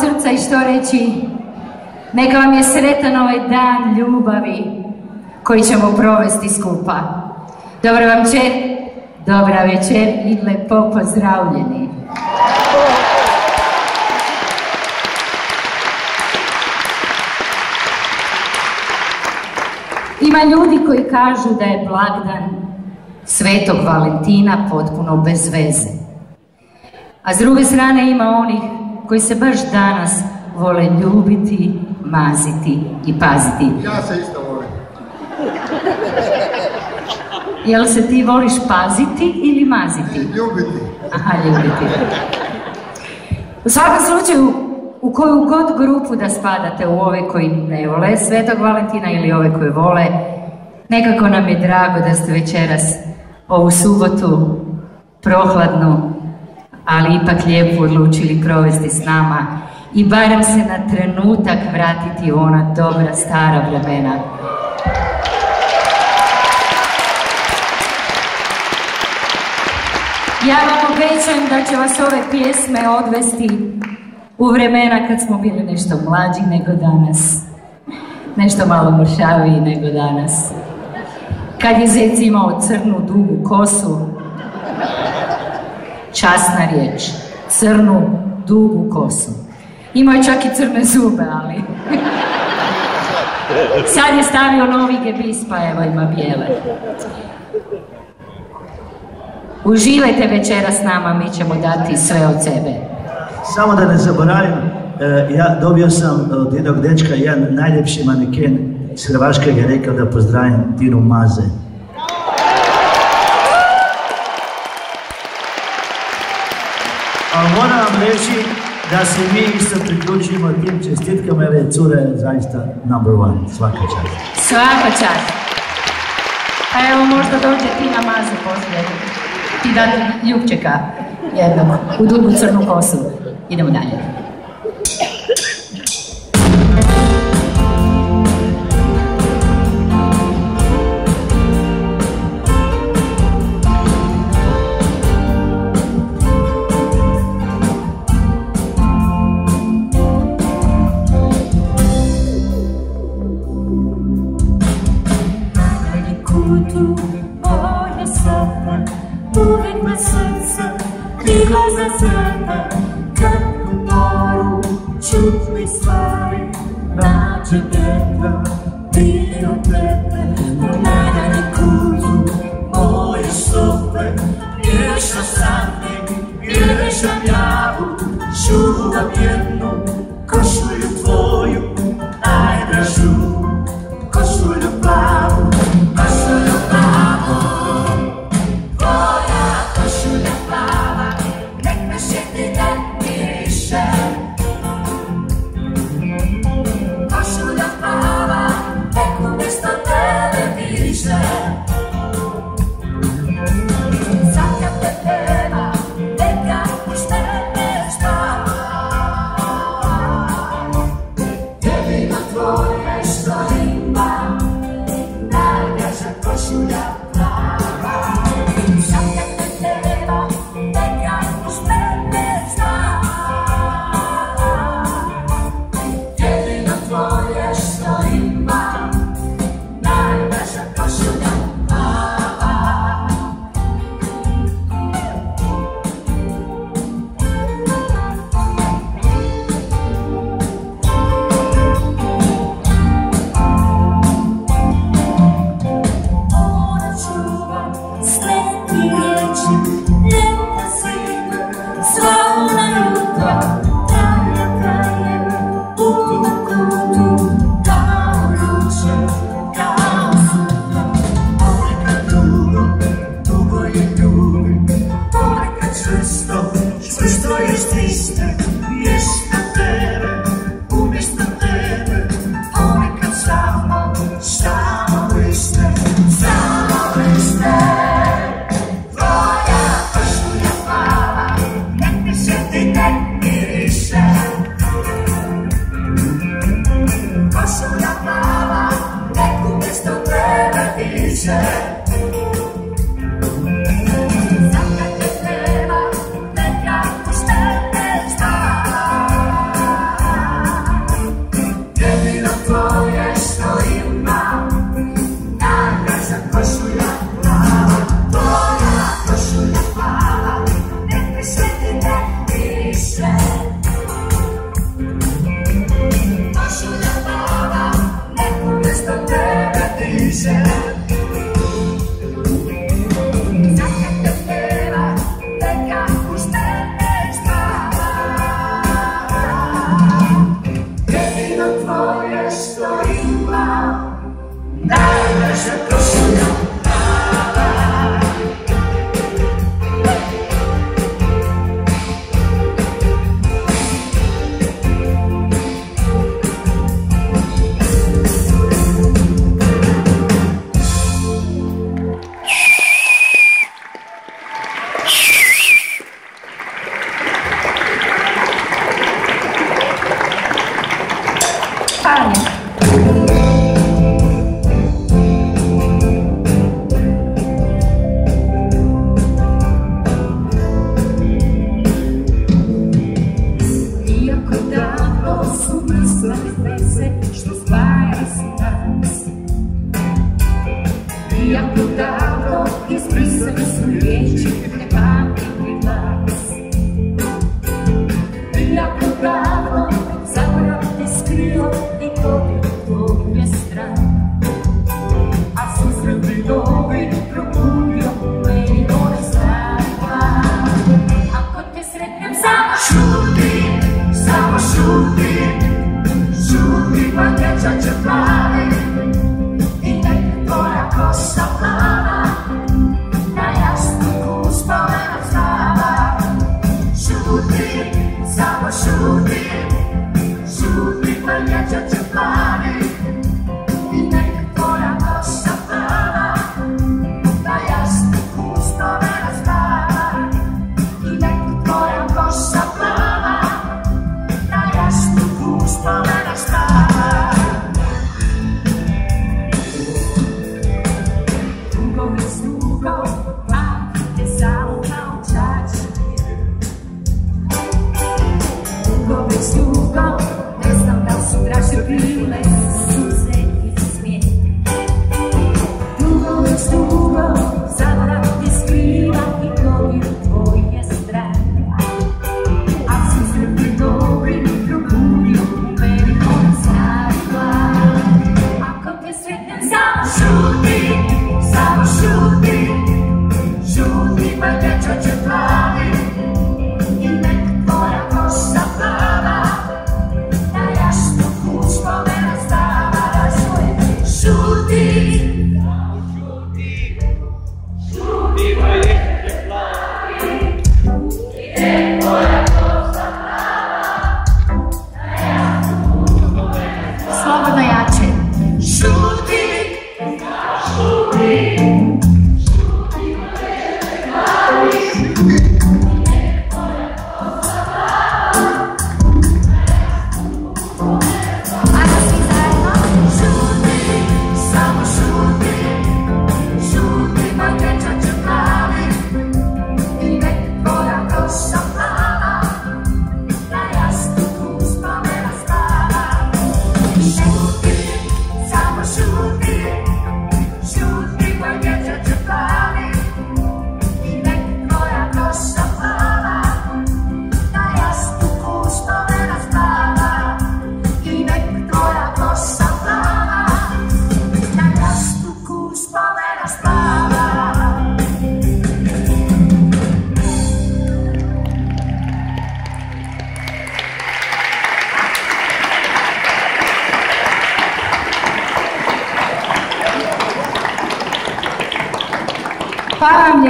srca i što reći. Neka vam je sretan ovaj dan ljubavi koji ćemo provesti skupa. Dobro vam večer, dobra večer i lepo pozdravljeni. Ima ljudi koji kažu da je blagdan Svetog Valentina potpuno bez veze. A s druge strane ima onih koji se baš danas vole ljubiti, maziti i paziti. Ja se isto volim. Jel se ti voliš paziti ili maziti? Ljubiti. Aha, ljubiti. U svakom slučaju, u koju god grupu da spadate u ove koji ne vole Svetog Valentina ili ove koji vole, nekako nam je drago da ste večeras ovu subotu prohladnu, ali ipak lijepo odlučili provesti s nama i barem se na trenutak vratiti u ona dobra stara vremena. Ja vam obećajem da će vas ove pjesme odvesti u vremena kad smo bili nešto mlađi nego danas. Nešto malo mršaviji nego danas. Kad je zec imao crnu dugu kosu, časna riječ, crnu dugu kosu. Imao je čak i crne zube, ali... Sad je stavio novi gebis, pa evo ima bijele. Uživajte večera s nama, mi ćemo dati sve od sebe. Samo da ne zaboravim, e, ja dobio sam od jednog dečka jedan najljepši maneken iz Hrvaške je rekao da pozdravim Tinu Maze. ali moram reći da se mi isto priključimo tim čestitkama jer je cura zaista number one, svaka čast. Svaka čast. A evo možda dođe ti na mazu poslije i da ljubčeka jednog u dugu crnu kosu. Idemo dalje. inside.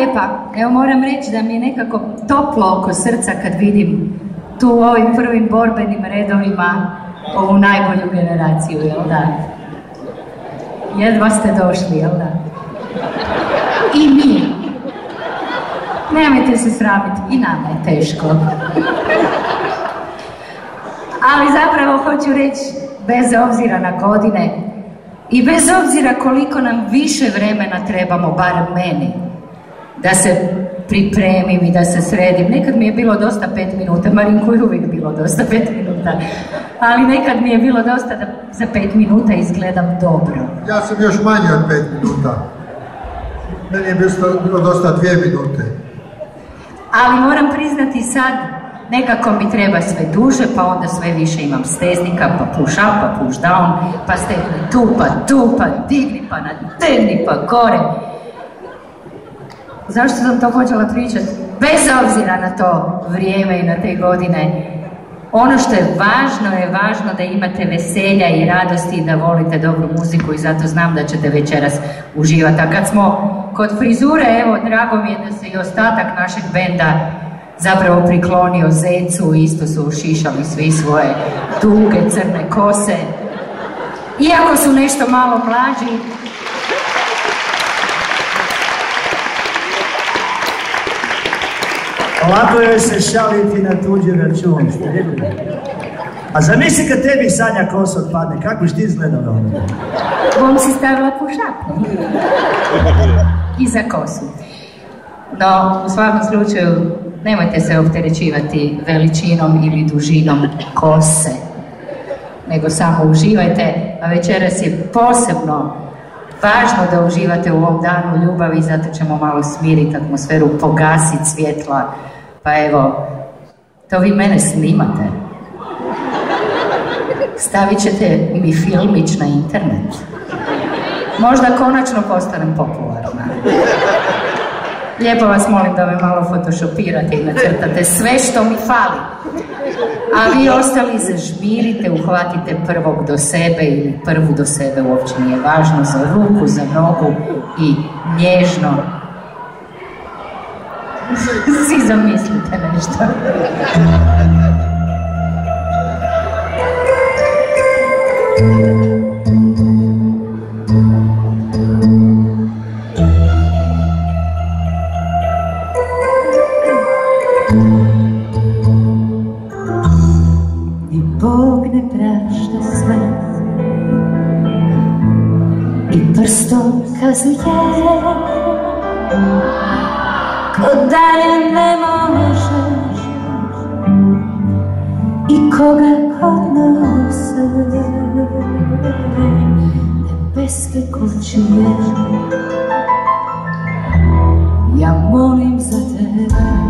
Lijepa. Evo moram reći da mi je nekako toplo oko srca kad vidim tu u ovim prvim borbenim redovima ovu najbolju generaciju, jel da? Jedva ste došli, jel da? I mi. Nemojte se sramiti, i nama je teško. Ali zapravo hoću reći, bez obzira na godine i bez obzira koliko nam više vremena trebamo, bar meni, da se pripremim i da se sredim. Nekad mi je bilo dosta pet minuta, Marinku je uvijek bilo dosta pet minuta, ali nekad mi je bilo dosta da za pet minuta izgledam dobro. Ja sam još manje od pet minuta. Meni je bilo, bilo dosta dvije minute. Ali moram priznati sad, nekako mi treba sve duže, pa onda sve više imam steznika, pa push up, pa push down, pa stegni tu, pa tu, pa digni, pa nategni, pa gore. Zašto sam to počela pričati? Bez obzira na to vrijeme i na te godine, ono što je važno je važno da imate veselja i radosti i da volite dobru muziku i zato znam da ćete večeras uživati. A kad smo kod frizure, evo, drago mi je da se i ostatak našeg benda zapravo priklonio zecu isto su ušišali svi svoje duge crne kose. Iako su nešto malo mlađi, Ovako joj se šaliti na tuđi račun, ste? A zamisli kad tebi Sanja kosa odpadne, kako bi ti izgledala onda? bom si stavila pušap. I za kosu. No, u svakom slučaju, nemojte se opterećivati veličinom ili dužinom kose, nego samo uživajte, a večeras je posebno važno da uživate u ovom danu ljubavi, zato ćemo malo smiriti atmosferu, pogasiti svjetla, pa evo, to vi mene snimate. Stavit ćete mi filmić na internet. Možda konačno postanem popularna. Lijepo vas molim da me malo photoshopirate i nacrtate sve što mi fali. A vi ostali zažmirite, uhvatite prvog do sebe ili prvu do sebe, uopće nije važno, za ruku, za nogu i nježno si zamislite nešto. I dalje ne možeš I koga odnose Nebeske kućije Ja molim za tebe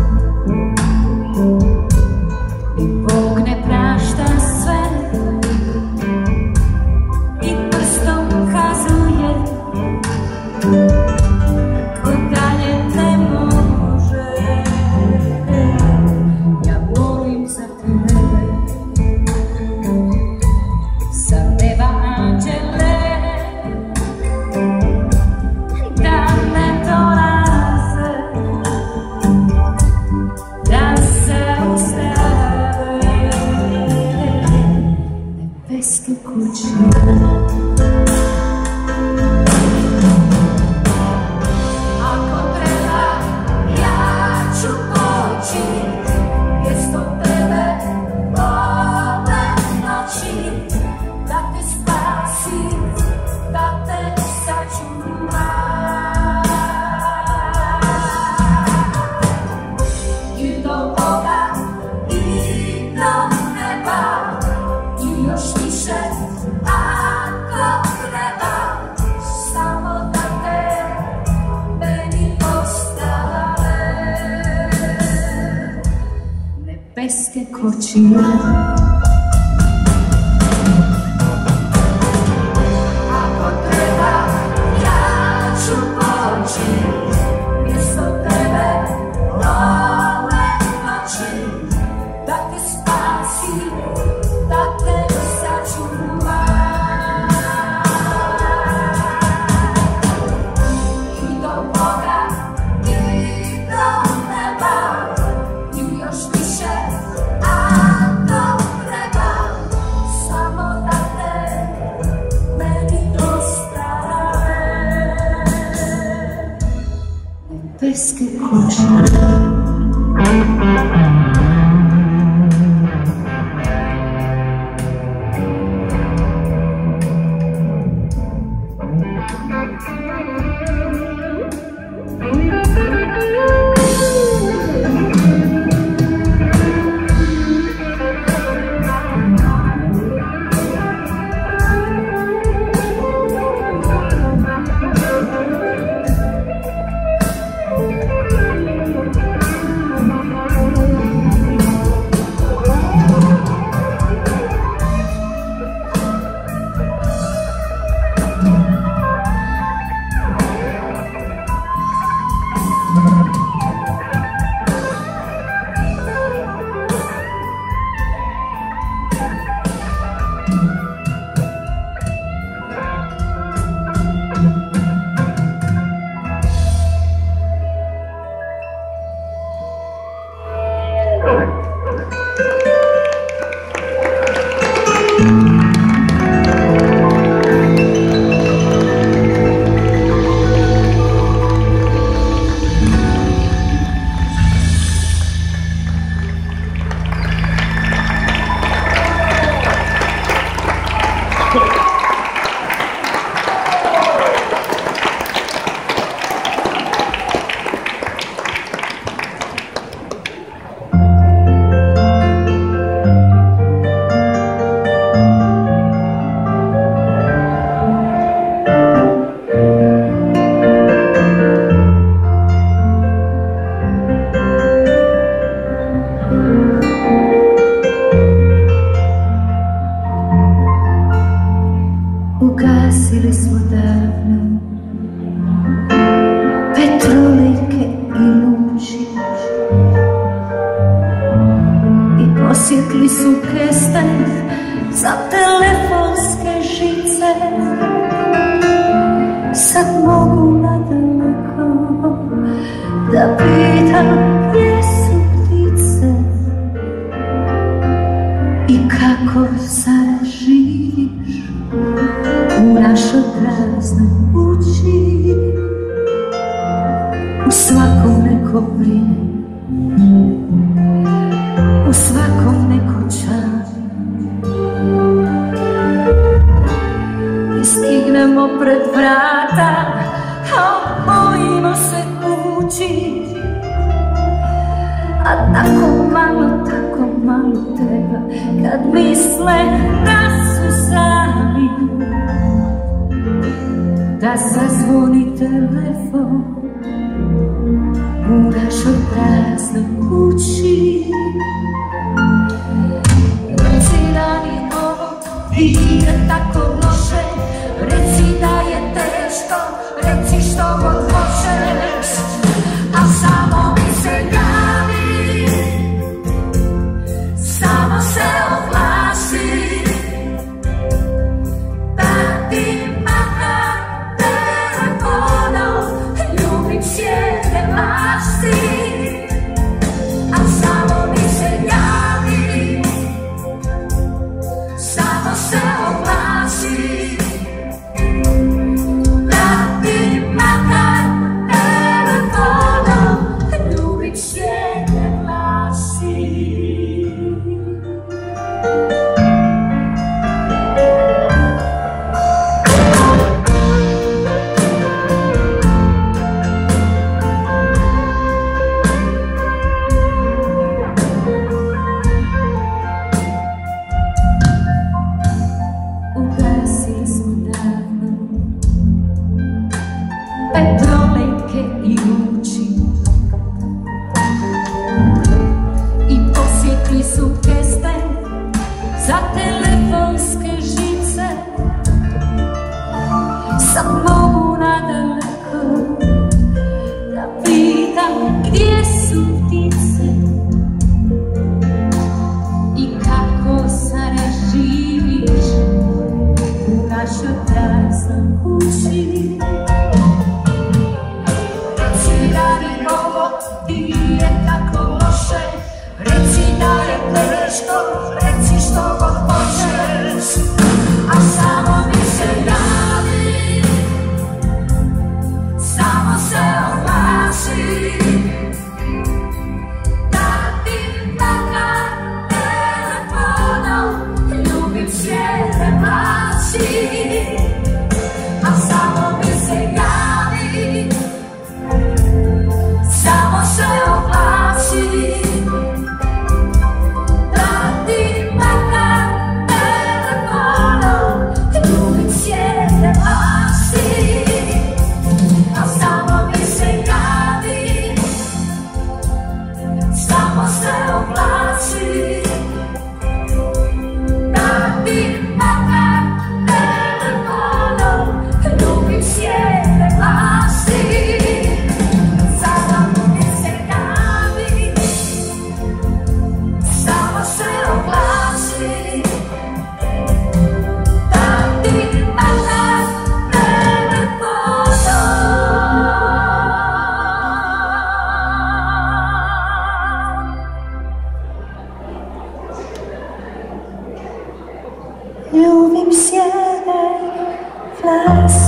pesche coccinate. Stignemo pred vrata, a bojimo se kući. A tako malo, tako malo treba, kad misle da su sami. Da zazvoni telefon, u našoj praznoj kući. Reci nam je ovo, nije tako see. Za telefonske flies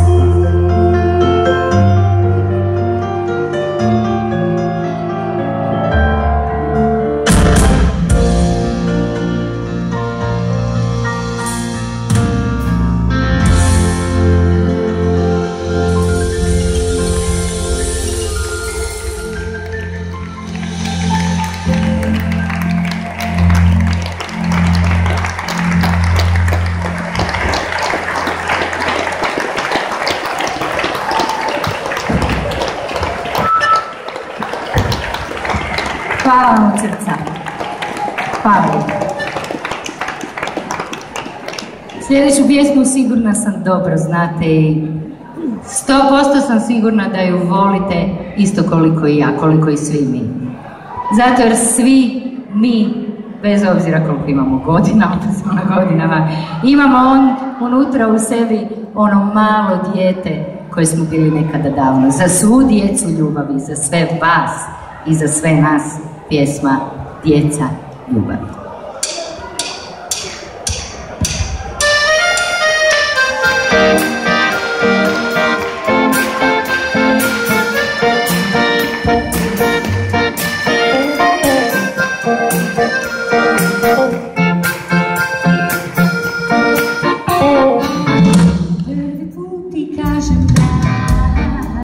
Sljedeću pjesmu sigurna sam dobro znate i sto posto sam sigurna da ju volite isto koliko i ja, koliko i svi mi. Zato jer svi mi, bez obzira koliko imamo godina, opet smo na godinama, imamo on unutra u sebi ono malo dijete koje smo bili nekada davno. Za svu djecu ljubavi, za sve vas i za sve nas pjesma Djeca ljubavi.